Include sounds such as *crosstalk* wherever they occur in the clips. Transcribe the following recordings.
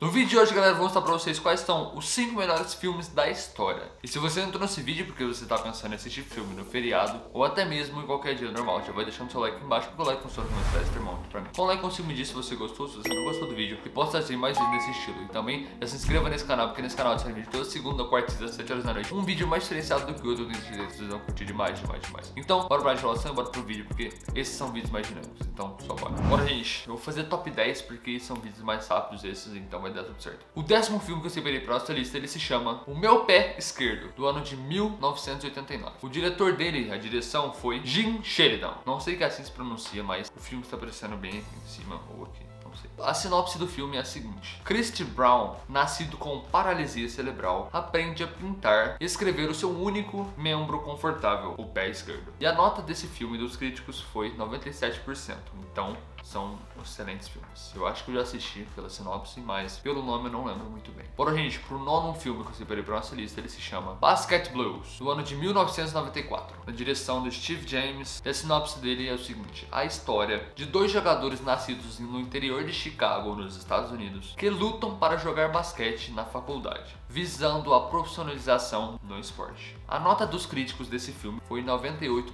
No vídeo de hoje, galera, eu vou mostrar pra vocês quais são os 5 melhores filmes da história. E se você entrou nesse vídeo porque você tá pensando em assistir filme no feriado, ou até mesmo em qualquer dia normal, já vai deixando seu like embaixo, porque o like funciona como espécie termômetro pra mim. Com o like consigo medir se você gostou, se você não gostou do vídeo, e posso trazer mais vídeos desse estilo. E também, já se inscreva nesse canal, porque nesse canal sai vídeo toda segunda, quarta e às 7 horas da noite. Um vídeo mais diferenciado do que o outro, eu que vocês vão curtir demais, demais, demais. Então, bora pra enrolação, bora pro vídeo, porque esses são vídeos mais dinâmicos. Então, só bora. Bora, gente. Eu vou fazer top 10, porque são vídeos mais rápidos esses, então vai dar tudo certo. O décimo filme que eu separei para nossa lista, ele se chama O Meu Pé Esquerdo, do ano de 1989. O diretor dele, a direção, foi Jim Sheridan. Não sei que assim se pronuncia, mas o filme está aparecendo bem aqui em cima ou aqui. Sei. A sinopse do filme é a seguinte: Christy Brown, nascido com paralisia cerebral, aprende a pintar e escrever o seu único membro confortável, o pé esquerdo. E a nota desse filme dos críticos foi 97%. Então, são excelentes filmes. Eu acho que eu já assisti pela sinopse, mas pelo nome eu não lembro muito bem. Bora, gente, pro nono filme que eu separei pra nossa lista, ele se chama Basket Blues, do ano de 1994, na direção do Steve James. E a sinopse dele é o seguinte: a história de dois jogadores nascidos no interior de Chicago, nos Estados Unidos, que lutam para jogar basquete na faculdade, visando a profissionalização no esporte. A nota dos críticos desse filme foi 98%,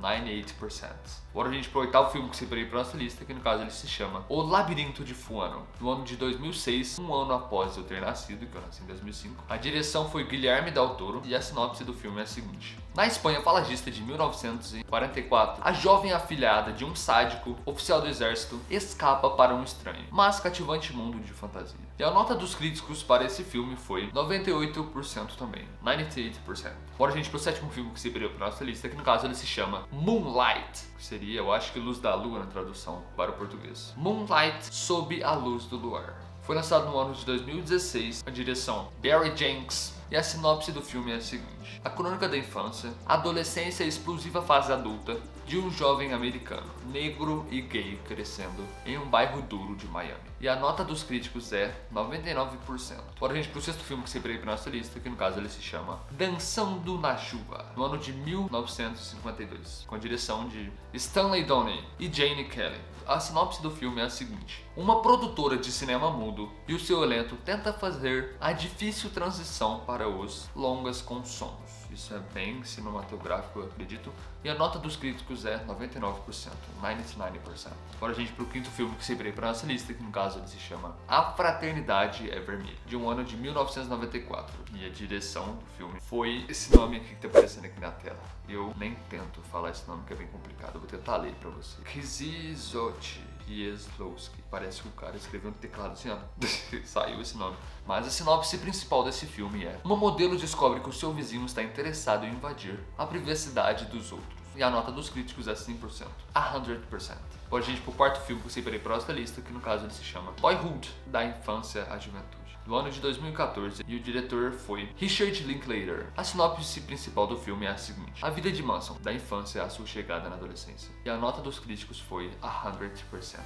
98%. Bora, gente, pro oitavo filme que separei pra nossa lista, que no caso ele se chama O Labirinto de Fuano, no ano de 2006, um ano após eu ter nascido, que eu nasci em 2005. A direção foi Guilherme Del Toro e a sinopse do filme é a seguinte. Na Espanha falagista de 1944, a jovem afilhada de um sádico, oficial do exército, escapa para um estranho, mas cativante mundo de fantasia. E a nota dos críticos para esse filme foi 98% também, 98%. Bora, gente, pro sétimo filme que se perdeu pra nossa lista, que no caso ele se chama Moonlight, que seria, eu acho que Luz da Lua na tradução para o português. Moonlight sob a luz do luar. Foi lançado no ano de 2016, a direção Barry Jenks e a sinopse do filme é a seguinte: A crônica da infância, adolescência e explosiva fase adulta de um jovem americano, negro e gay crescendo em um bairro duro de Miami. E a nota dos críticos é 99%. Bora, gente, pro sexto filme que separei pra nossa lista, que no caso ele se chama Dançando na Chuva, no ano de 1952, com a direção de Stanley Donen e Jane Kelly. A sinopse do filme é a seguinte: Uma produtora de cinema mudo e o seu elenco tenta fazer a difícil transição para os longas com sons. Isso é bem cinematográfico, eu acredito. E a nota dos críticos é 99%, 99%. Agora, gente, pro quinto filme que separei pra nossa lista, que no caso ele se chama A Fraternidade é Vermelha, de um ano de 1994. E a direção do filme foi esse nome aqui que tá aparecendo aqui na tela. Eu nem tento falar esse nome que é bem complicado, vou tentar ler pra você. Kizizotti. Kieslowski. Parece que o cara escreveu no teclado assim, ó. *laughs* Saiu esse nome. Mas a sinopse principal desse filme é: Uma modelo descobre que o seu vizinho está interessado em invadir a privacidade dos outros. E a nota dos críticos é 100%. 100%. Bom, gente, pro quarto filme que eu separei pra nossa lista, que no caso ele se chama Boyhood, da infância à juventude do ano de 2014 e o diretor foi Richard Linklater. A sinopse principal do filme é a seguinte: A vida de Manson, da infância à sua chegada na adolescência. E a nota dos críticos foi 100%.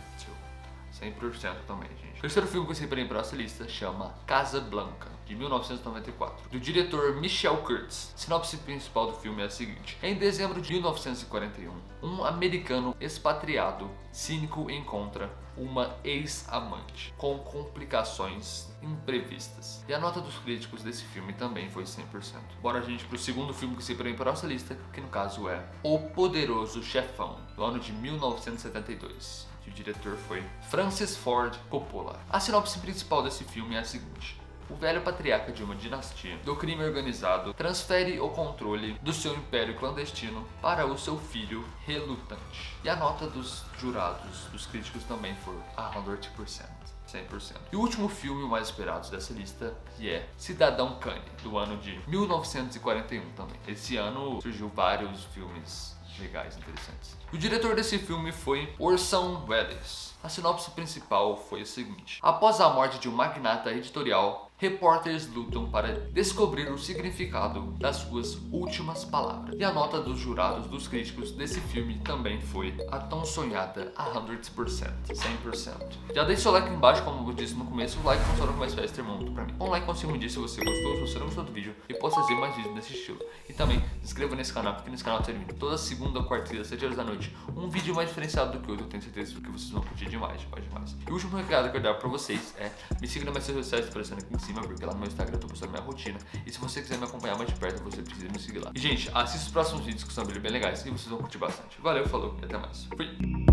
100% também, gente. O terceiro filme que eu separei para nossa lista chama Casa Blanca, de 1994, do diretor Michel Kurtz. Sinopse principal do filme é a seguinte: Em dezembro de 1941, um americano expatriado cínico encontra uma ex-amante com complicações imprevistas. E a nota dos críticos desse filme também foi 100%. Bora, gente, pro segundo filme que separei para nossa lista, que no caso é O Poderoso Chefão, do ano de 1972 o diretor foi Francis Ford Coppola. A sinopse principal desse filme é a seguinte. O velho patriarca de uma dinastia do crime organizado transfere o controle do seu império clandestino para o seu filho relutante. E a nota dos jurados, dos críticos também foi 100%. 100%. E o último filme mais esperado dessa lista, que é Cidadão Kane, do ano de 1941 também. Esse ano surgiu vários filmes legais, interessantes. O diretor desse filme foi Orson Welles. A sinopse principal foi a seguinte: Após a morte de um magnata editorial, repórteres lutam para descobrir o significado das suas últimas palavras. E a nota dos jurados, dos críticos desse filme também foi a tão sonhada 100%, 100%. Já deixe seu like aqui embaixo, como eu disse no começo, o like funciona como faz ter muito pra mim. Um like consigo disso se você gostou, se você não gostou do vídeo e posso fazer mais vídeos desse estilo. E também se inscreva nesse canal, porque nesse canal termina toda segunda, quarta e 7 horas da noite um vídeo mais diferenciado do que outro, eu tenho certeza que vocês vão curtir demais, demais, demais. E o último recado que eu dar pra vocês é me siga nas minhas redes sociais aparecendo aqui em cima, porque lá no meu Instagram eu tô postando minha rotina. E se você quiser me acompanhar mais de perto, você precisa me seguir lá. E gente, assista os próximos vídeos que são bem legais e vocês vão curtir bastante. Valeu, falou e até mais. Fui!